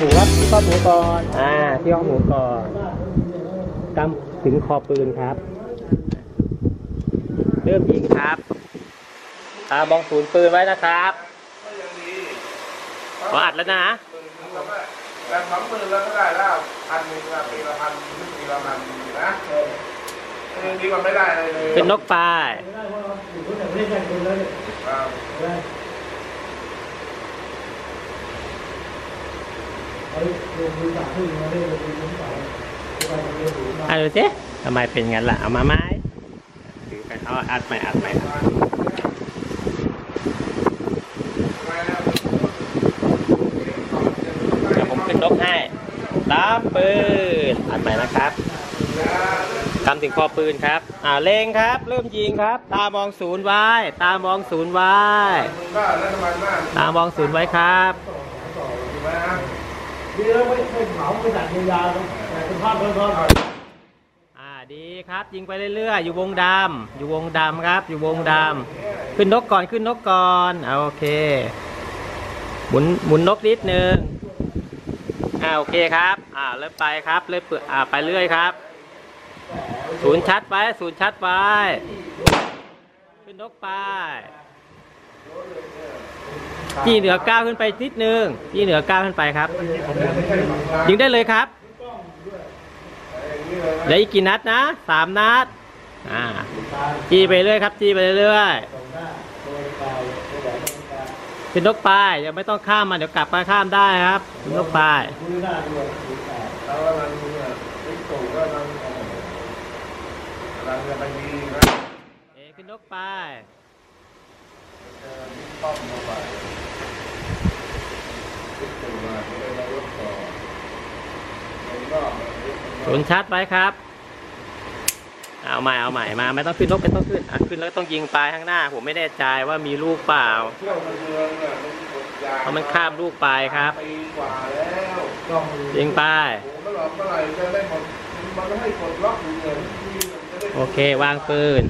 ที่ห้องหมูก่อนกำถึงคอปืนครับ เริ่มยิงครับตามองศูนย์ปืนไว้นะครับขออัดแล้วนะแต่สองหมื่นแล้วก็ได้แล้วพันหนึ่งละปีละพันปีละพันนะเออดีกว่าไม่ได้เลยเลยเป็นนกปลาย อ่าอะดูสิทำไมเป็นงั้นล่ะ เอามาไหมถือไปเอาอัดใหม่อัดใหม่เดี๋ยวผมขึ้นนกให้ตามปืน อัดใหม่นะครับกำถึงคอปืนครับ อ่าเล็งครับ เริ่มยิงครับ ตามองศูนย์ไว้ ตามองศูนย์ไว้ ตามองศูนย์ไว้ครับ ดีแล้วไม่ไม่เผาไม่ตัดยาวแต่คุณภาพเพิ่มเพิ่มอ่าดีครับ ยิงไปเรื่อยๆ อยู่วงดำอยู่วงดำครับ อยู่วงดำขึ้นนกก่อนขึ้นนกก่อนเอาโอเค หมุนหมุนนกนิดนึงอ่าโอเคครับ อ่าเริ่มไปครับเริ่มเปิดอ่าไปเรื่อยครับ ศูนย์ชัดไว้ศูนย์ชัดไว้ขึ้นนกไป จี้เหนือก้าวขึ้นไปนิดนึงจี้เหนือก้าวขึ้นไปครับ ยิงได้เลยครับเหลืออีกกี่นัดนะสามนัดอ่าจี้ไปเรื่อยครับ จี้ไปเรื่อยเป็นนกปลายยังไม่ต้องข้ามมาเดี๋ยวกลับมาข้ามได้ครับเป็นนกปลายมือหน้าด้วยแล้วกำลังเนี่ยบิ๊กตู่ก็กำลังกำลังจะไปดีนะเอ้ขึ้นนกปลาย ศูนย์ชัดไว้ครับ เอาใหม่เอาใหม่มา ไม่ต้องขึ้นนกไม่ต้องขึ้นอะขึ้นแล้วต้องยิงปลายข้างหน้า ผมไม่แน่ใจว่ามีลูกเปล่าเที่ยวมันเมืองเนี่ยมันกดยาเพราะมันข้ามลูกปลายครับปีกว่าแล้วต้องยิงปลายโอ้โหเมื่อไหร่เมื่อไหร่จะได้หมดมันไม่ให้กดล็อกอยู่เลยที่มันจะได้ โอเควางปืน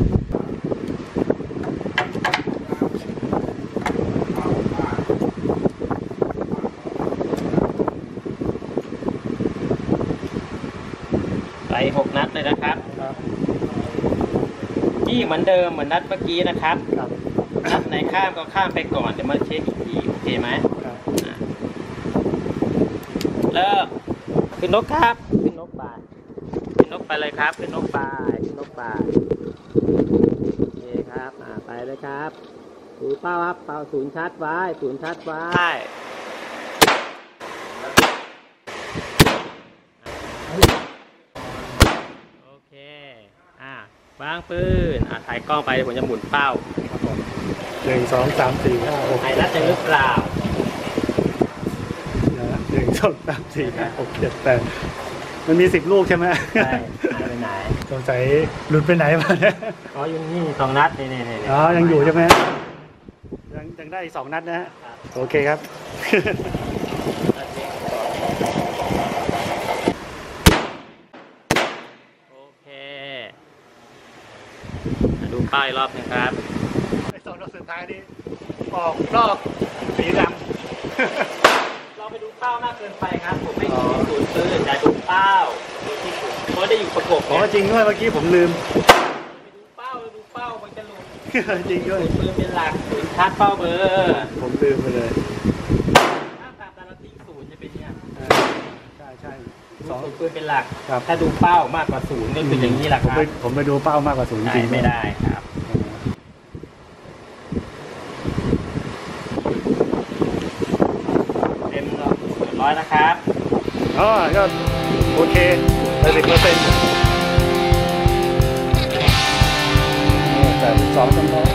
ไปหกนัดเลยนะครับครับยี่เหมือนเดิมเหมือนนัดเมื่อกี้นะครับครับนัดไหนข้ามก็ข้ามไปก่อนเดี๋ยวมาเช็คอีกทีโอเคไหมครับอะเริ่มขึ้นนกครับขึ้นนกไปขึ้นนกไปเลยครับขึ้นนกไปขึ้นนกไปโอเคครับอ่าไปเลยครับดูเป้าครับเป้าศูนย์ชัดไว้ศูนย์ชัดไว้โอเคอ่าวางปืนอ่าถ่ายกล้องไปเดี๋ยวผมจะหมุนเป้าหนึ่งสองสามสี่ห้าหกไอ้นัดจะหรือเปล่าหนึ่งสองสามสี่ห้าหกเจ็ดแปดมันมีสิบลูกใช่ไหมใช่หายไปไหนสงสัยหลุดไปไหนมาเนี่ยอ๋ออยู่นี่สองนัดนี่นี่นี่อ๋อยังอยู่ใช่ไหมยังยังได้อีกสองนัดนะฮะโอเคครับ โอเคมาดู ป้ายรอบหนึงครับไอ้สองดอกสุดท้ายนี่ออกนอกสีดเราไปดูเป้ามากเกินไปครับ ผมไม่ดูที่ศูนย์ปืนแต่ดูเป้าดูที่ศูนย์เพราะได้อยู่ประกบำอ๋อเนี่ยจริงด้วยเมื่อกี้ผมลืมไปดูเป้าไปดูเป้ามันจะหลุดจริงด้วยศูนย์ปืนเป็นหลักศูนย์ชาร์จเป้าเบอร์ผมลืมไปเลยถ้าตามตาราติ้งศูนย์จะเป็นเนี่ยอ่าใช่ใช่สองศูนย์ปืนเป็นหลักครับถ้าดูเป้ามากกว่าศูนย์ก็คืออย่างนี้แหละผคมรับไปผมไปดูเป้ามากกว่าศูนย์จใช่ริงไม่ได้ครับ เต็ม ร้อยนะครับอ๋อก็โอเคแปดสิบเปอร์เซ็นต์แต่สองจำนวน